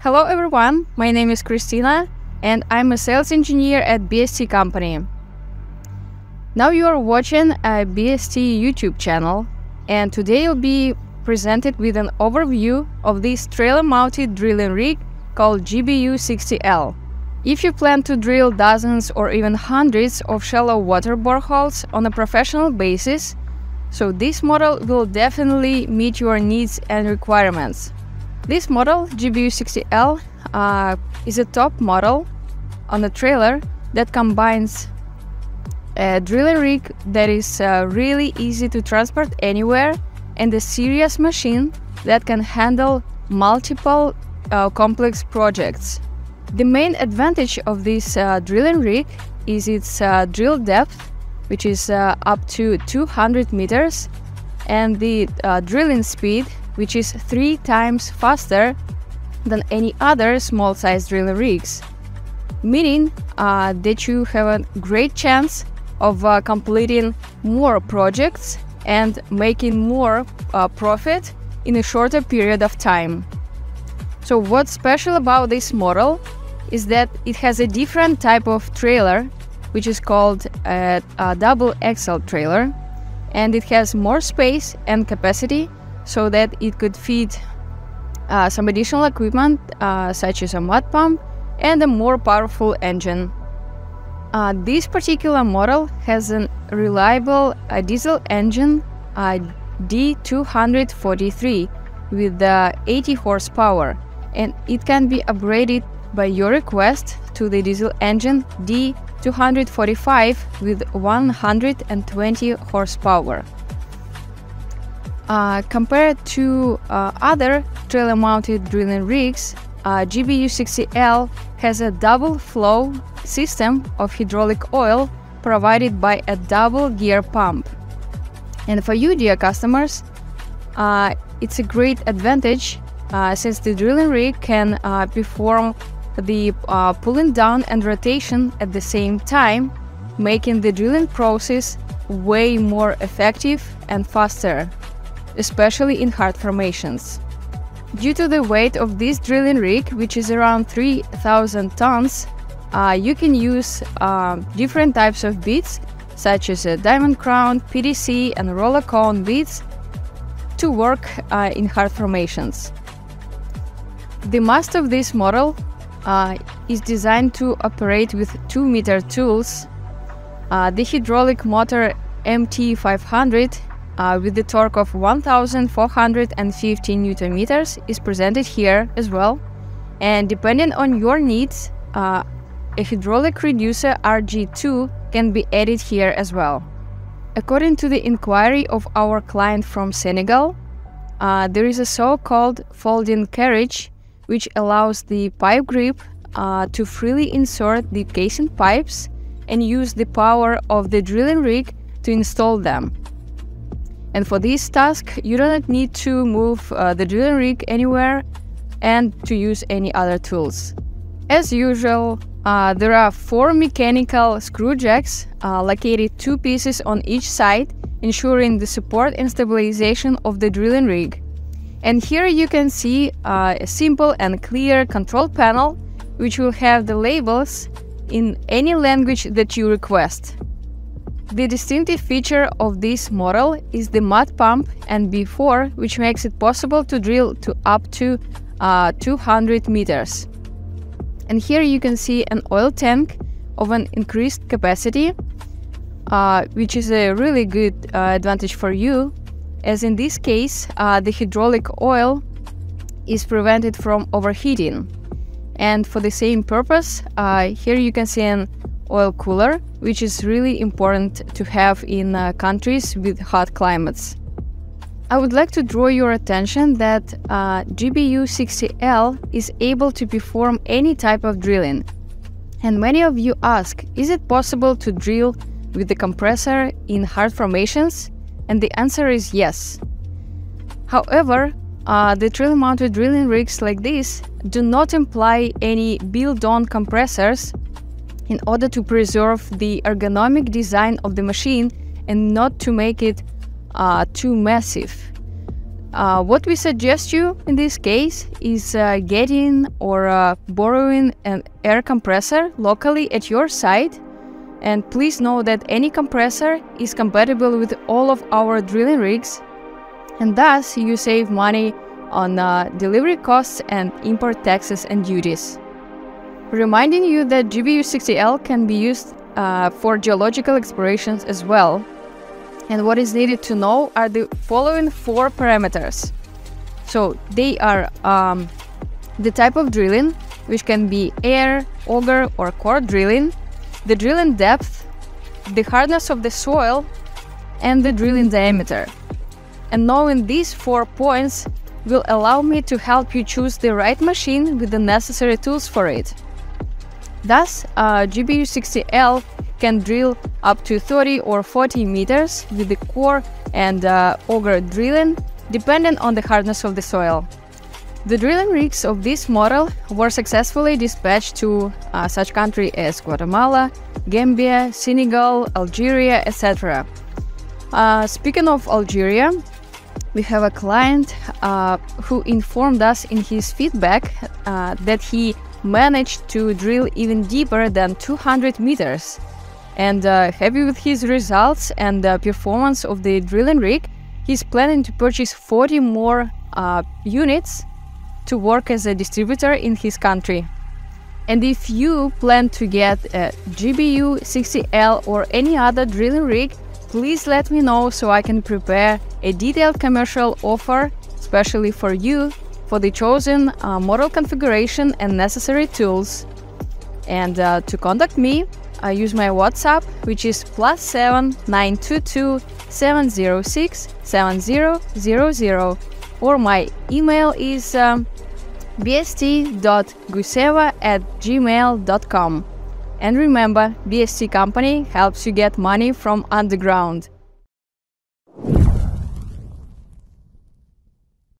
Hello everyone, my name is Christina and I'm a sales engineer at BST company. Now you are watching a BST YouTube channel and today you'll be presented with an overview of this trailer-mounted drilling rig called GBU60L. If you plan to drill dozens or even hundreds of shallow water boreholes on a professional basis, so this model will definitely meet your needs and requirements. This model, GBU60L, uh, is a top model on a trailer that combines a drilling rig that is uh, really easy to transport anywhere and a serious machine that can handle multiple uh, complex projects. The main advantage of this uh, drilling rig is its uh, drill depth, which is uh, up to 200 meters, and the uh, drilling speed, which is three times faster than any other small-sized drilling rigs, meaning uh, that you have a great chance of uh, completing more projects and making more uh, profit in a shorter period of time. So what's special about this model is that it has a different type of trailer, which is called a, a double axle trailer, and it has more space and capacity so that it could feed uh, some additional equipment uh, such as a mud pump and a more powerful engine. Uh, this particular model has a reliable diesel engine uh, D243 with 80 horsepower and it can be upgraded by your request to the diesel engine D245 with 120 horsepower. Uh, compared to uh, other trailer-mounted drilling rigs, uh, GBU60L has a double flow system of hydraulic oil provided by a double gear pump. And for you, dear customers, uh, it's a great advantage uh, since the drilling rig can uh, perform the pulling down and rotation at the same time, making the drilling process way more effective and faster especially in hard formations. Due to the weight of this drilling rig, which is around 3000 tons, uh, you can use uh, different types of bits, such as a diamond crown, PDC, and roller cone bits, to work uh, in hard formations. The mast of this model uh, is designed to operate with 2 meter tools. Uh, the hydraulic motor MT500 uh, with the torque of 1450 newton meters is presented here as well. And depending on your needs, uh, a hydraulic reducer RG2 can be added here as well. According to the inquiry of our client from Senegal, uh, there is a so-called folding carriage which allows the pipe grip uh, to freely insert the casing pipes and use the power of the drilling rig to install them. And for this task, you don't need to move uh, the drilling rig anywhere and to use any other tools. As usual, uh, there are four mechanical screw jacks uh, located two pieces on each side, ensuring the support and stabilization of the drilling rig. And here you can see uh, a simple and clear control panel, which will have the labels in any language that you request. The distinctive feature of this model is the mud pump NB4, which makes it possible to drill to up to uh, 200 meters. And here you can see an oil tank of an increased capacity, uh, which is a really good uh, advantage for you, as in this case, uh, the hydraulic oil is prevented from overheating. And for the same purpose, uh, here you can see an oil cooler, which is really important to have in uh, countries with hot climates. I would like to draw your attention that uh, GBU60L is able to perform any type of drilling. And many of you ask, is it possible to drill with the compressor in hard formations? And the answer is yes. However, uh, the trailer-mounted drilling rigs like this do not imply any built-on compressors in order to preserve the ergonomic design of the machine and not to make it uh, too massive. Uh, what we suggest you in this case is uh, getting or uh, borrowing an air compressor locally at your site. And please know that any compressor is compatible with all of our drilling rigs, and thus you save money on uh, delivery costs and import taxes and duties. Reminding you that GBU60L can be used uh, for geological explorations as well. And what is needed to know are the following four parameters. So they are um, the type of drilling, which can be air, auger, or core drilling, the drilling depth, the hardness of the soil, and the drilling diameter. And knowing these four points will allow me to help you choose the right machine with the necessary tools for it. Thus, uh, GBU60L can drill up to 30 or 40 meters with the core and uh, auger drilling, depending on the hardness of the soil. The drilling rigs of this model were successfully dispatched to uh, such countries as Guatemala, Gambia, Senegal, Algeria, etc. Uh, speaking of Algeria, we have a client uh, who informed us in his feedback uh, that he managed to drill even deeper than 200 meters. And uh, happy with his results and the performance of the drilling rig, he's planning to purchase 40 more uh, units to work as a distributor in his country. And if you plan to get a GBU 60L or any other drilling rig, please let me know so I can prepare a detailed commercial offer, especially for you for the chosen uh, model configuration and necessary tools. And uh, to contact me, I use my WhatsApp, which is plus 7 922 706 7000, or my email is um, bst.guseva at gmail.com. And remember, BST Company helps you get money from underground.